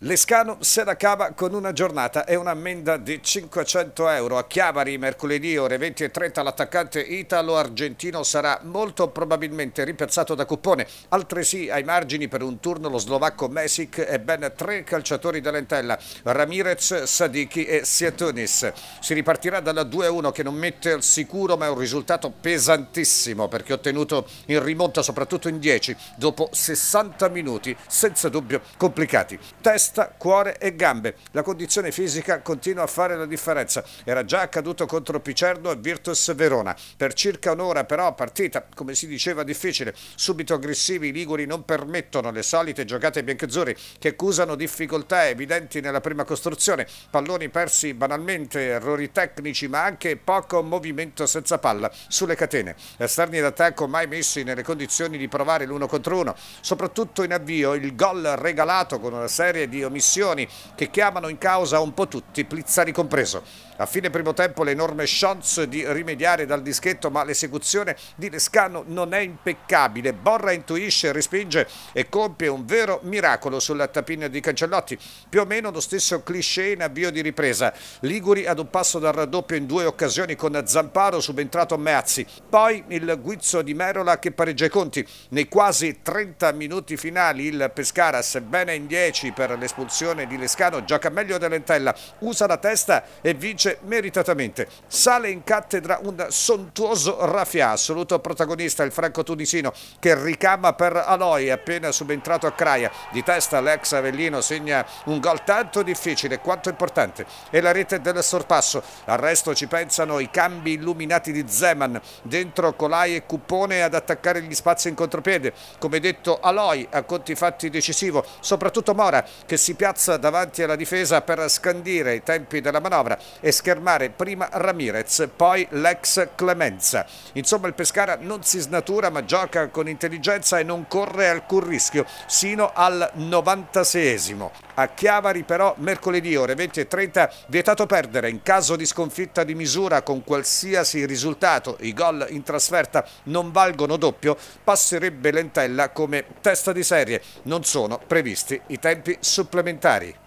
Lescano se la cava con una giornata e un'ammenda di 500 euro. A Chiavari, mercoledì ore 20 e 30, l'attaccante italo-argentino sarà molto probabilmente ripiazzato da Cuppone. Altresì ai margini per un turno lo slovacco Mesic e ben tre calciatori dell'Entella, Ramirez, Sadiki e Sietonis. Si ripartirà dalla 2-1 che non mette al sicuro ma è un risultato pesantissimo perché ottenuto in rimonta soprattutto in 10 dopo 60 minuti senza dubbio complicati. Test testa, cuore e gambe. La condizione fisica continua a fare la differenza. Era già accaduto contro Picerno e Virtus Verona. Per circa un'ora però partita, come si diceva, difficile. Subito aggressivi i Liguri non permettono le solite giocate biancazzurri che accusano difficoltà evidenti nella prima costruzione. Palloni persi banalmente, errori tecnici ma anche poco movimento senza palla sulle catene. Esterni d'attacco mai messi nelle condizioni di provare l'uno contro uno. Soprattutto in avvio il gol regalato con una serie di di omissioni che chiamano in causa un po' tutti, Plizzari compreso. A fine primo tempo l'enorme chance di rimediare dal dischetto ma l'esecuzione di Lescano non è impeccabile. Borra intuisce, respinge e compie un vero miracolo sul tappino di Cancellotti. Più o meno lo stesso cliché in avvio di ripresa. Liguri ad un passo dal raddoppio in due occasioni con Zamparo subentrato Meazzi. Poi il guizzo di Merola che pareggia i conti. Nei quasi 30 minuti finali il Pescara, sebbene in 10 per l'espulsione di Lescano, gioca meglio dell'Entella, usa la testa e vince meritatamente. Sale in cattedra un sontuoso Rafia, assoluto protagonista il franco tunisino che ricama per Aloy appena subentrato a Craia. Di testa l'ex Avellino segna un gol tanto difficile quanto importante e la rete del sorpasso. Al resto ci pensano i cambi illuminati di Zeman dentro Colai e Cuppone ad attaccare gli spazi in contropiede. Come detto Aloy a conti fatti decisivo, soprattutto Mora che si piazza davanti alla difesa per scandire i tempi della manovra e schermare prima Ramirez, poi l'ex Clemenza. Insomma il Pescara non si snatura ma gioca con intelligenza e non corre alcun rischio, sino al 96esimo. A Chiavari però mercoledì ore 20 e 30 vietato perdere in caso di sconfitta di misura con qualsiasi risultato, i gol in trasferta non valgono doppio, passerebbe Lentella come testa di serie, non sono previsti i tempi supplementari.